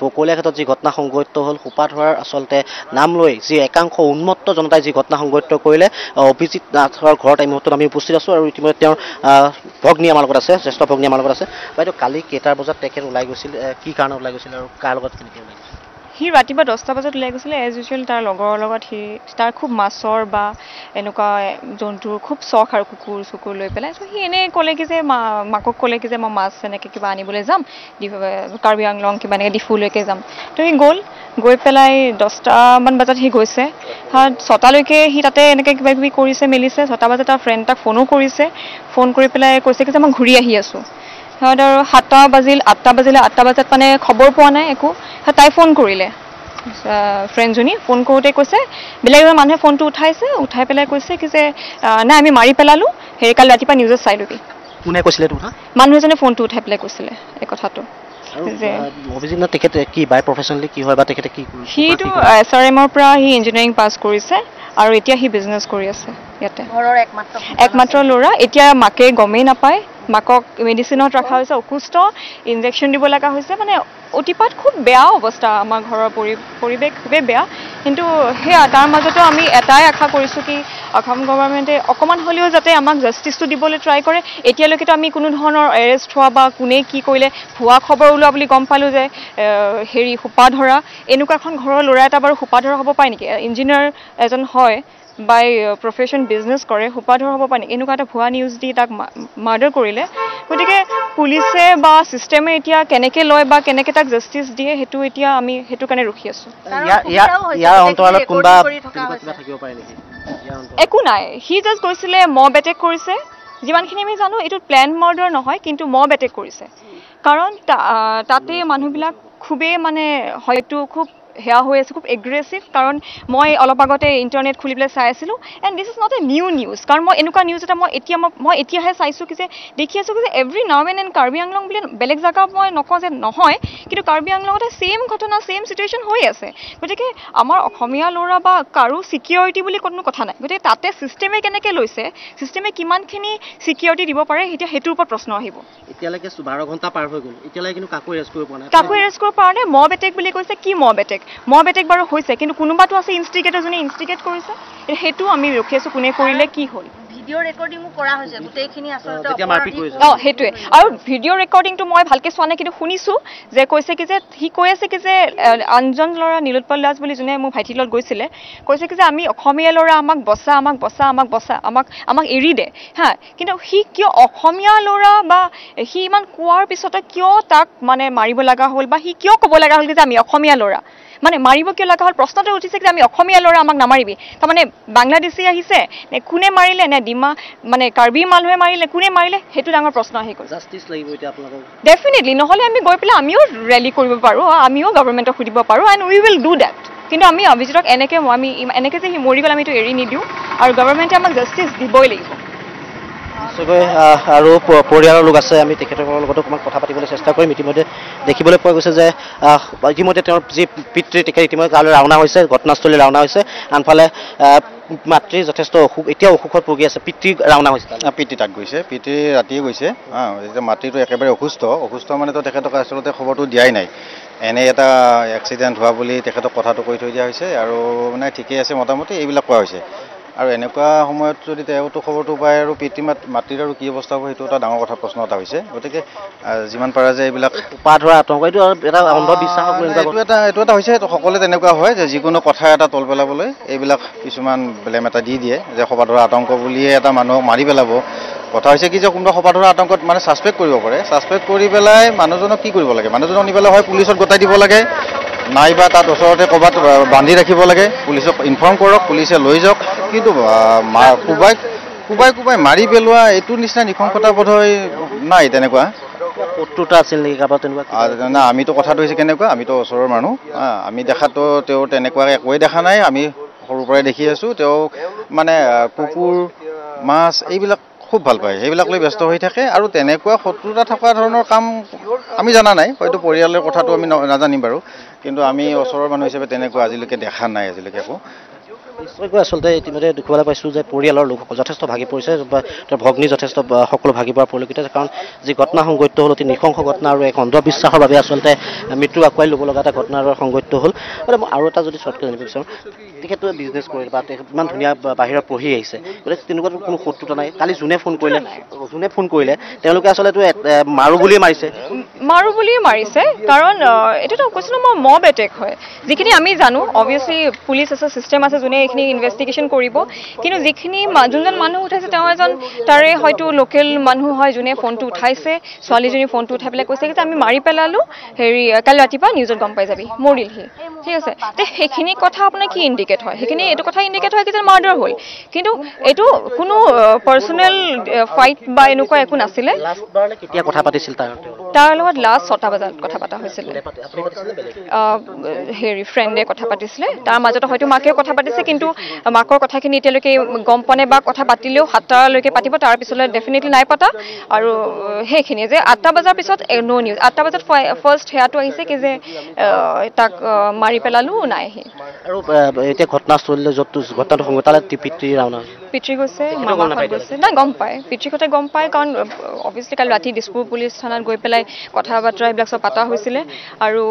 বকলীয়া ক্ষেত্ৰত যি ঘটনা সংঘটিত হ'ল সোপা ধৰাৰ আচলতে নাম লৈ যি একাংশ উন্মত্ত জনতাই যি ঘটনা সংঘটিত কৰিলে আহ, অভিজিত নাথৰ ঘৰত এই মুহূৰ্তত আমি উপস্থিত আছোঁ আৰু ইতিমধ্যে ভগ্নী লগত আছে জ্যেষ্ঠ ভগ্নী লগত আছে। বাইদেউ কালি কেইটাৰ বজাত তেখেত ওলাই গৈছিল কি কাৰণত ওলাই গৈছিল আৰু কাৰ লগত কেনেকৈ ওলাই সি ৰাতিপুৱা দহটা বজাত ওলাই গৈছিলে এজ ইউজুৱেল তাৰ লগৰৰ লগত সি তাৰ খুব মাছৰ বা এনেকুৱা জন্তুৰ খুব চখ আৰু কুকুৰ চুকুৰ লৈ পেলাই। চ' সি এনেই ক'লে কি যে মা মাকক ক'লে কি যে মই মাছ এনেকৈ কিবা আনিবলৈ যাম কাৰ্বি আংলং কিবা এনেকৈ ডিফুলৈকে যাম। তো সি গ'ল গৈ পেলাই দহটামান বজাত সি গৈছে। ছটালৈকে সি তাতে এনেকৈ কিবা কিবি কৰিছে মেলিছে। ছটা বজাত তাৰ ফ্ৰেণ্ড তাক ফোনো কৰিছে। ফোন কৰি পেলাই কৈছে কি যে মই ঘূৰি আহি আছোঁ। সিহঁত আৰু সাতটা বাজিল আঠটা বাজিলে আঠটা বজাত মানে খবৰ পোৱা নাই একো। তাই ফোন কৰিলে। ফ্ৰেণ্ডজনী ফোন কৰোঁতে কৈছে বেলেগ এজন মানুহে ফোনটো উঠাইছে। উঠাই পেলাই কৈছে কি যে নাই আমি মাৰি পেলালোঁ। হেৰি কালি ৰাতিপুৱা নিউজত চাই ল'বি কোনে কৈছিলে মানুহ এজনে ফোনটো উঠাই পেলাই কৈছিলে এই কথাটো? সিটো? এছ আৰ এমৰ পৰা সি ইঞ্জিনিয়াৰিং পাছ কৰিছে আৰু এতিয়া সি বিজনেছ কৰি আছে ইয়াতে। একমাত্ৰ ল'ৰা এতিয়া মাকে গমেই নাপায়। মাকক মেডিচিনত ৰখা হৈছে অসুস্থ ইনজেকশ্যন দিব লগা হৈছে মানে অতিপাত খুব বেয়া অৱস্থা আমাৰ ঘৰৰ পৰি পৰিৱেশ খুবেই বেয়া। কিন্তু সেয়া তাৰ মাজতো আমি এটাই আশা কৰিছোঁ কি অসম গভৰ্ণমেণ্টে অকণমান হ'লেও যাতে আমাক জাষ্টিছটো দিবলৈ ট্ৰাই কৰে। এতিয়ালৈকেতো আমি কোনো ধৰণৰ এৰেষ্ট হোৱা বা কোনে কি কৰিলে ভুৱা খবৰ ওলোৱা বুলি গম পালোঁ যে হেৰি সোপা ধৰা। এনেকুৱা এখন ঘৰৰ ল'ৰা এটা বাৰু সোপা ধৰা হ'ব পাৰে নেকি? ইঞ্জিনিয়াৰ এজন হয় বাই প্ৰফেশ্যন বিজনেছ কৰে সোপাধৰ হ'ব পাৰে নেকি এনেকুৱা এটা ভুৱা নিউজ দি তাক মাৰ্ডাৰ কৰিলে। গতিকে পুলিচে বা ছিষ্টেমে এতিয়া কেনেকৈ লয় বা কেনেকৈ তাক জাষ্টিছ দিয়ে সেইটো এতিয়া আমি সেইটো কাৰণে ৰখি আছোঁ। ইয়াৰ অন্তৰালত কোনোবা থাকিব পাৰে নেকি? একো নাই। সি জাষ্ট গৈছিলে মব এটেক কৰিছে। যিমানখিনি আমি জানো এইটো প্লেন মাৰ্ডাৰ নহয় কিন্তু মব এটেক কৰিছে। কাৰণ তাতে মানুহবিলাক খুবেই মানে হয়তো খুব সেয়া হৈ আছে খুব এগ্ৰেছিভ কাৰণ মই অলপ আগতে ইণ্টাৰনেট খুলি পেলাই চাই আছিলোঁ and this is not a new news কাৰণ মই এনেকুৱা নিউজ এটা মই এতিয়া মই মই এতিয়াহে চাইছোঁ কি যে দেখি আছোঁ কি যে এভৰি নাও এণ্ড এণ্ড কাৰ্বি আংলং বুলি বেলেগ জেগা মই নকওঁ যে নহয় কিন্তু কাৰ্বি আংলঙতে ছেইম ঘটনা ছেইম চিটুৱেশ্যন হৈ আছে। গতিকে আমাৰ অসমীয়া ল'ৰা বা কাৰো ছিকিউৰিটি বুলি কোনো কথা নাই। গতিকে তাতে ছিষ্টেমে কেনেকৈ লৈছে ছিষ্টেমে কিমানখিনি ছিকিউৰিটি দিব পাৰে এতিয়া সেইটোৰ ওপৰত প্ৰশ্ন আহিব। এতিয়ালৈকে বাৰ ঘণ্টা পাৰ হৈ গ'ল। এতিয়ালৈকে কিন্তু কাকো এৰেষ্ট কৰিব পৰা নাই। কাকো এৰেষ্ট কৰিব পৰা নাই মব এটেক বুলি কৈছে কি মব এটেক মব এটেক বাৰু হৈছে কিন্তু কোনোবাতো আছে ইনষ্টিগেটৰ যোনে ইনষ্টিগেট কৰিছে সেইটো আমি ৰখি আছোঁ কোনে কৰিলে কি হ'ল। ভিডিঅ' ৰেকৰ্ডিঙো কৰা হৈছে গোটেইখিনি আচলতে যেতিয়া মাৰপিট অপৰাধী কৰিছে। অঁ সেইটোৱে। আৰু ভিডিঅ' ৰেকৰ্ডিংটো মই ভালকৈ চোৱা নাই কিন্তু শুনিছোঁ যে কৈছে কি যে সি কৈ আছে কি যে আনজন ল'ৰা নীলোৎপল দাস বুলি যোনে মোৰ ভাইটিৰ লগত গৈছিলে কৈছে কি যে আমি অসমীয়া ল'ৰা আমাক বচা আমাক বচা আমাক বচা আমাক আমাক এৰি দে হা। কিন্তু সি কিয় অসমীয়া ল'ৰা বা সি ইমান কোৱাৰ পিছতে কিয় তাক মানে মাৰিব লগা হ'ল বা সি কিয় ক'ব লগা হ'ল কি যে আমি অসমীয়া ল'ৰা? মানে মাৰিব কিয় লগা হ'ল? প্ৰশ্নটো উঠিছে যে আমি অসমীয়া ল'ৰা আমাক নামাৰিবি। তাৰমানে বাংলাদেশী আহিছে নে কোনে মাৰিলে নে ডিমা মানে কাৰ্বি মানুহে মাৰিলে কোনে মাৰিলে? সেইটো ডাঙৰ প্ৰশ্ন আহি গ'ল। ডেফিনেটলি নহ'লে আমি গৈ পেলাই আমিও ৰেলী কৰিব পাৰোঁ আমিও গভৰ্ণমেণ্টক সুধিব পাৰোঁ and we will do that কিন্তু আমি অভিজিতক এনেকৈ আমি এনেকৈ যে সি মৰি গ'ল আমি এইটো এৰি নিদিওঁ আৰু গভৰ্ণমেণ্টে আমাক জাষ্টিছ দিবই লাগিব। নিশ্চয়কৈ আৰু পৰিয়ালৰ লোক আছে আমি তেখেতসকলৰ লগতো অকণমান কথা পাতিবলৈ চেষ্টা কৰিম। ইতিমধ্যে দেখিবলৈ পোৱা গৈছে যে ইতিমধ্যে তেওঁৰ যি পিতৃ তেখেত ইতিমধ্যে তালৈ ৰাওনা হৈছে ঘটনাস্থলী ৰাওনা হৈছে। আনফালে মাতৃ যথেষ্ট অসুখ এতিয়াও অসুখত ভুগি আছে পিতৃ ৰাওনা হৈছে পিতৃ তাত গৈছে পিতৃ ৰাতিয়ে গৈছে। এতিয়া মাতৃটো একেবাৰে অসুস্থ। অসুস্থ মানেতো তেখেতক আচলতে খবৰটো দিয়াই নাই। এনে এটা এক্সিডেণ্ট হোৱা বুলি তেখেতক কথাটো কৈ থৈ দিয়া হৈছে আৰু মানে ঠিকেই আছে মোটামুটি এইবিলাক কোৱা হৈছে। আৰু এনেকুৱা সময়ত যদি তেওঁতো খবৰটো পায় আৰু পিতৃ মাত মাতৃৰ আৰু কি অৱস্থা হ'ব সেইটো এটা ডাঙৰ কথা প্ৰশ্ন এটা হৈছে। গতিকে যিমান পাৰে যে এইবিলাক সোপা ধৰা আতংক এইটো এটা এনেকুৱা এইটো এটা এইটো এটা হৈছে সকলোৱে তেনেকুৱা হয় যে যিকোনো কথা এটা তল পেলাবলৈ এইবিলাক কিছুমান ব্লেম এটা দি দিয়ে যে সবাধৰা আতংক বুলিয়ে এটা মানুহক মাৰি পেলাব। কথা হৈছে কি যে কোনোবা সবাধৰা আতংকত মানে ছাছপেক্ট কৰিব পাৰে। ছাছপেক্ট কৰি পেলাই মানুহজনক কি কৰিব লাগে? মানুহজনক নি পেলাই হয় পুলিচত গতাই দিব লাগে। নাইবা তাত ওচৰতে ক'ৰবাত বান্ধি ৰাখিব লাগে। পুলিচক ইনফৰ্ম কৰক পুলিচে লৈ যাওক। কিন্তু কোবাই কোবাই কোবাই মাৰি পেলোৱা এইটো নিচিনা নৃশংসতা বোধ হয় নাই তেনেকুৱা। শত্ৰুতা আছিল নেকি? কাৰোবাৰ তেনেকুৱা না আমিতো কথাটো হৈছে কেনেকুৱা? আমিতো ওচৰৰ মানুহ। আমি দেখাতো তেওঁ তেনেকুৱা একোৱেই দেখা নাই। আমি সৰুৰ পৰাই দেখি আছোঁ। তেওঁ মানে কুকুৰ মাছ এইবিলাক খুব ভাল পায় সেইবিলাক লৈ ব্যস্ত হৈ থাকে আৰু তেনেকুৱা শত্ৰুতা থকা ধৰণৰ কাম আমি জনা নাই হয়তো পৰিয়ালৰ কথাটো আমি নাজানিম বাৰু কিন্তু আমি ওচৰৰ মানুহ হিচাপে তেনেকুৱা আজিলৈকে দেখা নাই আজিলৈকে একো। নিশ্চয়কৈ আচলতে ইতিমধ্যে দেখিবলৈ পাইছোঁ যে পৰিয়ালৰ লোকসকল যথেষ্ট ভাগি পৰিছে বা ভগ্নী যথেষ্ট সকলো ভাগি পৰা পৰিলক্ষিত হৈছে। কাৰণ যি ঘটনা সংঘটিত হ'ল অতি নৃশংস ঘটনা আৰু এক অন্ধবিশ্বাসৰ বাবে আচলতে মৃত্যু আঁকোৱালি ল'ব লগা এটা ঘটনাৰ সংঘটিত হ'ল। মানে মই আৰু এটা যদি চৰ্টকৈ জানিব বিচাৰোঁ তেখেতে বিজনেছ কৰিলে বা ইমান ধুনীয়া বাহিৰত পঢ়ি আহিছে। গতিকে তেনেকুৱা কোনো শত্ৰুতা নাই। কালি যোনে ফোন কৰিলে যোনে ফোন কৰিলে তেওঁলোকে আচলতে এ, মাৰো বুলিয়ে মাৰিছে। মাৰো বুলিয়ে মাৰিছে। কাৰণ এইটোতো কৈছিলোঁ মই মব এটেক হয়। যিখিনি আমি জানো অবভিয়াছলি পুলিচ আছে চিষ্টেম আছে যোনে এইখিনি ইনভেষ্টিগেশ্যন কৰিব। কিন্তু যিখিনি যোনজন মানুহ উঠাইছে তেওঁ এজন তাৰে হয়তো লোকেল মানুহ হয় যোনে ফোনটো উঠাইছে ছোৱালীজনী ফোনটো উঠাই পেলাই কৈছে যে আমি মাৰি পেলালোঁ। হেৰি কালি ৰাতিপুৱা নিউজত গম পাই যাবি মৰিল সি ঠিক আছে। তে সেইখিনি কথা আপোনাৰ কি ইণ্ডিকেট হয়? সেইখিনি এইটো কথা ইণ্ডিকেট হয় কি যে মাৰ্ডাৰ হ'ল। কিন্তু এইটো কোনো পাৰ্চনেল ফাইট বা এনেকুৱা একো নাছিলে। লাষ্ট বাৰলৈ কেতিয়া কথা পাতিছিল তাৰ? লগত লাষ্ট ছটা বজাত কথা পতা হৈছিলে। হেৰি ফ্ৰেণ্ডে কথা পাতিছিলে। তাৰ মাজতে হয়তো মাকেও কথা পাতিছে কিন্তু মাকৰ কথাখিনি এতিয়ালৈকে গম পোৱা নাই বা কথা পাতিলেও সাতটালৈকে পাতিব তাৰ পিছলৈ ডেফিনেটলি নাই পতা। আৰু সেইখিনিয়ে যে আঠটা বজাৰ পিছত ন' নিউজ আঠটা বজাত ফাৰ্ষ্ট সেয়াটো আহিছে কি যে তাক মাৰি পেলালো নাই আৰু এতিয়া ঘটনাস্থলীলৈ য'ত ঘটনাটো সংঘটিত তালৈ পিতৃ ৰাওনা। পিতৃ গৈছে মামাহঁত গৈছে। নাই গম পায়। পিতৃহঁতে গম পায় কাৰণ অভিয়াছলি কালি ৰাতি দিছপুৰ পুলিচ থানাত গৈ পেলাই কথা বতৰা এইবিলাক চব পতা হৈছিলে। আৰু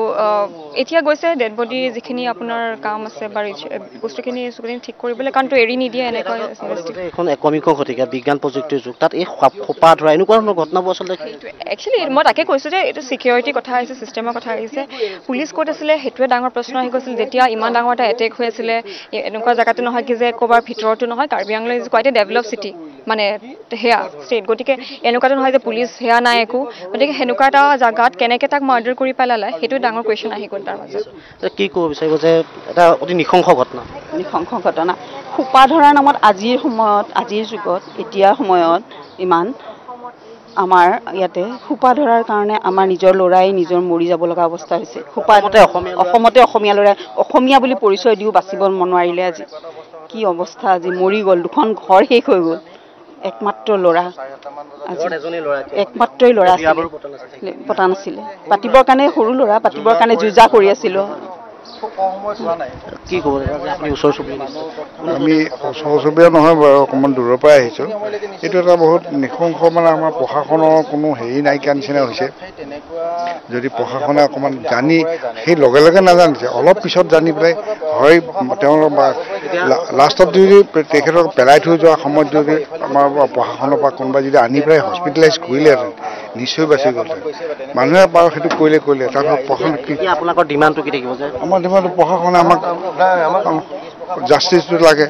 এতিয়া গৈছে ডেড বডি যিখিনি আপোনাৰ কাম আছে বা বস্তুখিনি ঠিক কৰিবলৈ কাৰণতো এৰি নিদিয়ে এনেকুৱা এইখন একবিংশ শতিকা বিজ্ঞান প্ৰযুক্তিৰ যুগ তাত এই খোপা ধৰা এনেকুৱা ধৰণৰ ঘটনাবোৰ আচলতে একচুৱেলি মই তাকে কৈছোঁ যে এইটো চিকিউৰিটিৰ কথা আহিছে ছিষ্টেমৰ কথা আহিছে। পুলিচ ক'ত আছিলে সেইটোৱে ডাঙৰ প্ৰশ্ন আহি গৈছিল। যেতিয়া ইমান ডাঙৰ এটা এটেক হৈ আছিলে এনেকুৱা জেগাতো নহয় কি যে ক'ৰবাৰ ভিতৰতো নহয় Karbi Anglong is quite a develop city মানে সেয়া ষ্টেট গতিকে এনেকুৱাতো নহয় যে পুলিচ সেয়া নাই একো। গতিকে সেনেকুৱা এটা জেগাত কেনেকৈ তাক মাৰ্ডাৰ কৰি পেলালে সেইটো ডাঙৰ কুৱেশ্যন আহি গ'ল তাৰ মাজত। কি ক'ব বিচাৰিব যে এটা অতি নৃশংস ঘটনা? নৃশংস ঘটনা। সোপা ধৰাৰ নামত আজিৰ সময়ত আজিৰ যুগত এতিয়াৰ সময়ত ইমান আমাৰ ইয়াতে সোপা ধৰাৰ কাৰণে আমাৰ নিজৰ ল'ৰাই নিজৰ মৰি যাব লগা অৱস্থা হৈছে। সোপা অসমতে অসমীয়া ল'ৰা- অসমতে অসমীয়া ল'ৰাই অসমীয়া বুলি পৰিচয় দিও বাচিব নোৱাৰিলে আজি। কি অৱস্থা আজি? মৰি গ'ল। দুখন ঘৰ শেষ হৈ গ'ল। একমাত্ৰ ল'ৰা। একমাত্ৰই ল'ৰা আছিলে। পতা নাছিলে। পতা নাছিলে। পাতিবৰ কাৰণে সৰু ল'ৰা পাতিবৰ কাৰণে যুঁজা কৰি আছিলোঁ। কি ক'ব যে আপুনি ওচৰ চুবুৰীয়া নিশ্চয়। আমি ওচৰ চুবুৰীয়া নহয় বাৰু অকণমান দূৰৰ পৰাই আহিছোঁ। এইটো এটা বহুত নৃশংস মানে আমাৰ প্ৰশাসনৰ কোনো হেৰি নাইকিয়া নিচিনা হৈছে। যদি প্ৰশাসনে অকণমান জানি সেই লগে লগে নাজানিছে। অলপ পিছত জানি পেলাই হয় লা- লাষ্টত যদি তেখেতক পেলাই থৈ যোৱা সময়ত যদি আমাৰ প্ৰশাসনৰ পৰা কোনোবাই যদি আনি পেলাই হস্পিটেলাইজ কৰিলেহেঁতেন নিশ্চয় বাচি গ'লহেঁতেন মানুহে বাৰু সেইটো কৰিলে কৰিলে। তাৰপিছত প্ৰশাসন কি? এতিয়া আপোনালোকৰ ডিমাণ্ডটো কি থাকিব যে? আমাৰ ডিমাণ্ড প্ৰশাসনে আমাক জাষ্টিছটো লাগে।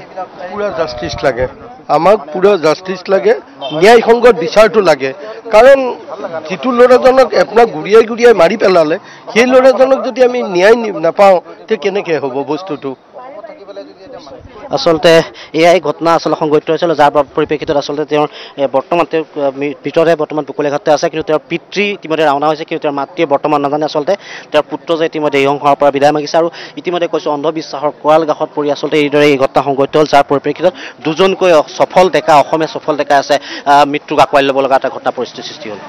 পুৰা জাষ্টিছ লাগে। আমাক পুৰা জাষ্টিছ লাগে ন্যায়সংগত বিচাৰটো লাগে। কাৰণ যিটো ল'ৰাজনক আপোনাক গুৰিয়াই গুৰিয়াই মাৰি পেলালে সেই ল'ৰাজনক যদি আমি ন্যায় নাপাওঁ তে কেনেকৈ হ'ব বস্তুটো? আচলতে এয়াই ঘটনা আচলতে সংঘটিত হৈছিল যাৰ পৰ- পৰিপ্ৰেক্ষিতত আচলতে তেওঁৰ বৰ্তমান তেওঁ ভিতৰতে বৰ্তমান বকলীঘাটতে আছে কিন্তু তেওঁৰ পিতৃ ইতিমধ্যে ৰাওনা হৈছে কিন্তু তেওঁৰ মাতৃয়ে বৰ্তমান নাজানে আচলতে তেওঁৰ পুত্ৰ যে ইতিমধ্যে এই সংসাৰৰ পৰা বিদায় মাগিছে আৰু ইতিমধ্যে কৈছোঁ অন্ধবিশ্বাসৰ কোৱাল গাঠত পৰি আচলতে এইদৰে এই ঘটনা সংঘটিত হ'ল যাৰ পৰিপ্ৰেক্ষিতত দুজনকৈ সফল ডেকা অসমীয়া সফল ডেকা আছে মৃত্যুক আঁকোৱালি ল'ব লগা এটা ঘটনা পৰিস্থিতিৰ সৃষ্টি হ'ল।